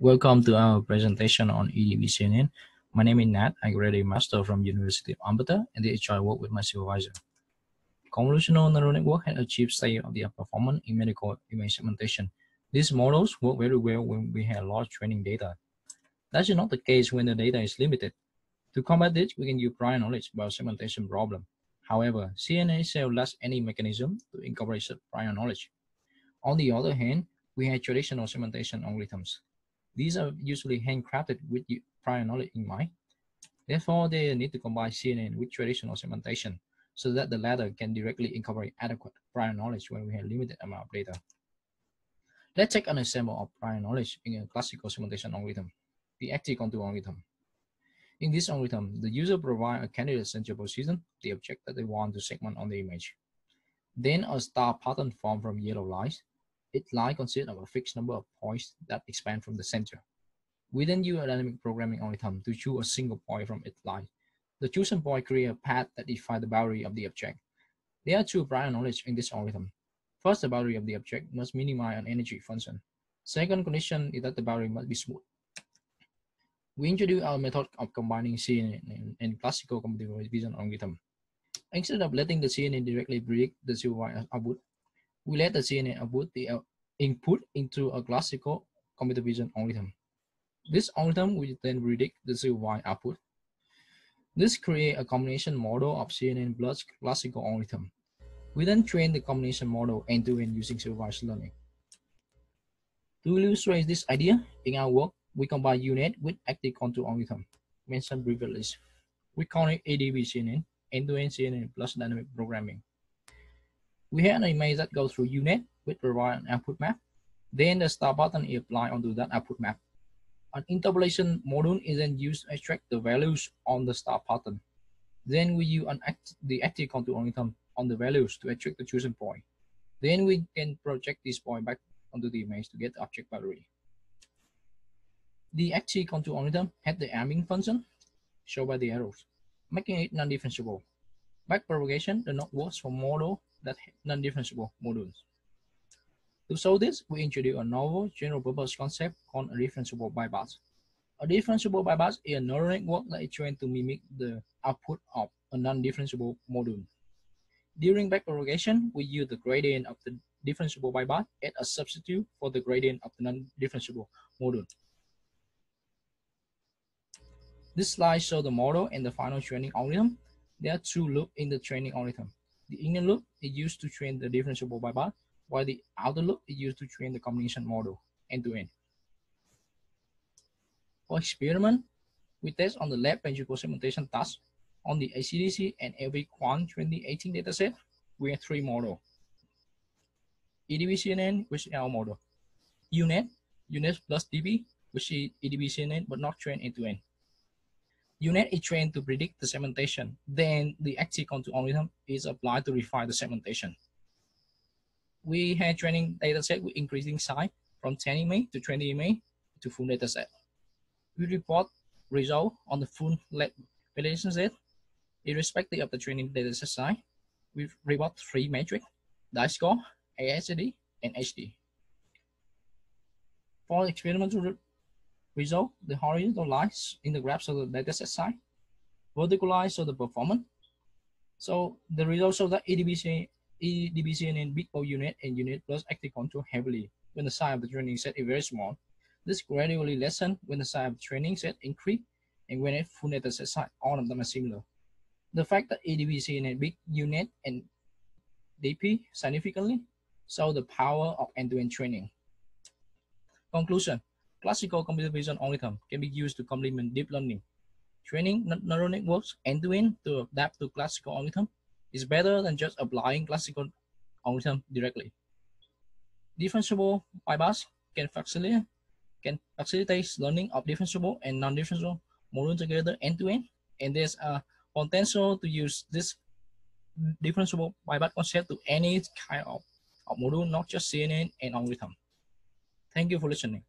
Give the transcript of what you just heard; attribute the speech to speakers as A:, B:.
A: Welcome to our presentation on EDPCNN. My name is Nhat. I graduated master from University of Alberta and the HR work with my supervisor. Convolutional neural network has achieved state-of-the-art performance in medical image segmentation. These models work very well when we have large training data. That is not the case when the data is limited. To combat this, we can use prior knowledge about segmentation problem. However, CNN itself lacks any mechanism to incorporate prior knowledge. On the other hand, we have traditional segmentation algorithms. These are usually handcrafted with prior knowledge in mind. Therefore, they need to combine CNN with traditional segmentation so that the latter can directly incorporate adequate prior knowledge when we have limited amount of data. Let's take an example of prior knowledge in a classical segmentation algorithm, the active contour algorithm. In this algorithm, the user provides a candidate central position, the object that they want to segment on the image. Then a star pattern formed from yellow lines its line consists of a fixed number of points that expand from the center. We then use a dynamic programming algorithm to choose a single point from its line. The chosen point creates a path that defines the boundary of the object. There are two prior knowledge in this algorithm. First, the boundary of the object must minimize an energy function. Second condition is that the boundary must be smooth. We introduce our method of combining CNN and classical computer vision algorithm. Instead of letting the CNN directly predict the supervised output, we let the CNN output the uh, input into a classical computer vision algorithm. This algorithm will then predict the supervised output. This creates a combination model of CNN plus classical algorithm. We then train the combination model end-to-end -end using supervised learning. To illustrate this idea, in our work, we combine UNet with active contour algorithm, mentioned previously. We call it ADB CNN, end-to-end -end CNN plus dynamic programming. We have an image that goes through UNet with provide an output map. Then the star pattern is applied onto that output map. An interpolation module is then used to extract the values on the star pattern. Then we use an act, the active contour algorithm on the values to extract the chosen point. Then we can project this point back onto the image to get the object boundary. The active contour algorithm has the argmin function shown by the arrows, making it non-differentiable. Backpropagation does not work for model that non-differentiable modules. To solve this, we introduce a novel general-purpose concept called a differentiable bypass. A differentiable bypass is a neural network that is trained to mimic the output of a non-differentiable module. During backpropagation, we use the gradient of the differentiable bypass as a substitute for the gradient of the non-differentiable module. This slide shows the model and the final training algorithm. There are two loops in the training algorithm. The inner loop is used to train the differentiable bypass, while the outer loop is used to train the combination model end-to-end. For experiment, we test on the left ventricle segmentation task on the ACDC and LV-QuANT 2018 dataset. We have three models. EDPCNN, which is our model. UNet, UNet plus DP, which is EDPCNN but not trained end-to-end. UNet is trained to predict the segmentation. Then the active contour algorithm is applied to refine the segmentation. We had training data set with increasing size from 10 image to 20 image to full data set. We report result on the full validation set irrespective of the training data set size. We report three metrics, Dice score, ASD, and HD. For experimental result, the horizontal lines in the graphs of the dataset side, vertical lines of the performance. So the results show that EDBC, EDPCNN big O UNet and UNet plus active contour heavily when the size of the training set is very small. This gradually lessen when the size of the training set increase and when a full dataset size, all of them are similar. The fact that EDPCNN big UNet and DP significantly show the power of end-to-end -end training. Conclusion classical computer vision algorithm can be used to complement deep learning. Training neural networks end-to-end -to, -to adapt to classical algorithm is better than just applying classical algorithm directly. Differentiable bypass can facilitate, can facilitate learning of differentiable and non-differentiable models together end-to-end, -end, and there's a potential to use this differentiable bypass concept to any kind of, of module, not just CNN and algorithm. Thank you for listening.